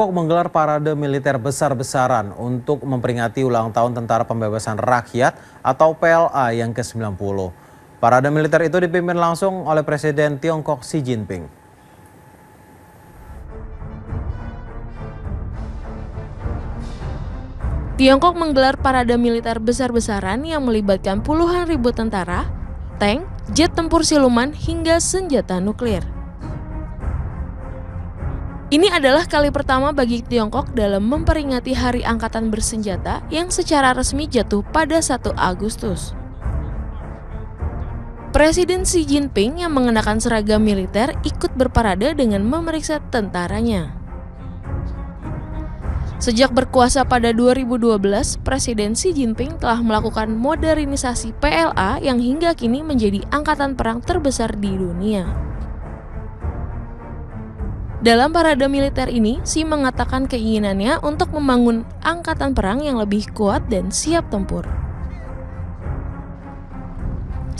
Tiongkok menggelar parade militer besar-besaran untuk memperingati ulang tahun Tentara Pembebasan Rakyat atau PLA yang ke-90. Parade militer itu dipimpin langsung oleh Presiden Tiongkok Xi Jinping. Tiongkok menggelar parade militer besar-besaran yang melibatkan puluhan ribu tentara, tank, jet tempur siluman, hingga senjata nuklir. Ini adalah kali pertama bagi Tiongkok dalam memperingati Hari Angkatan Bersenjata yang secara resmi jatuh pada 1 Agustus. Presiden Xi Jinping yang mengenakan seragam militer ikut berparade dengan memeriksa tentaranya. Sejak berkuasa pada 2012, Presiden Xi Jinping telah melakukan modernisasi PLA yang hingga kini menjadi angkatan perang terbesar di dunia. Dalam parade militer ini, Xi mengatakan keinginannya untuk membangun angkatan perang yang lebih kuat dan siap tempur.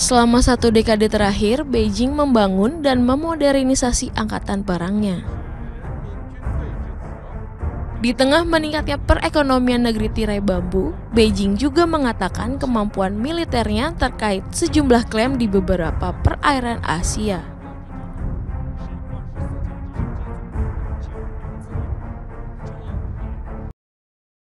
Selama satu dekade terakhir, Beijing membangun dan memodernisasi angkatan perangnya. Di tengah meningkatnya perekonomian negeri tirai bambu, Beijing juga mengatakan kemampuan militernya terkait sejumlah klaim di beberapa perairan Asia.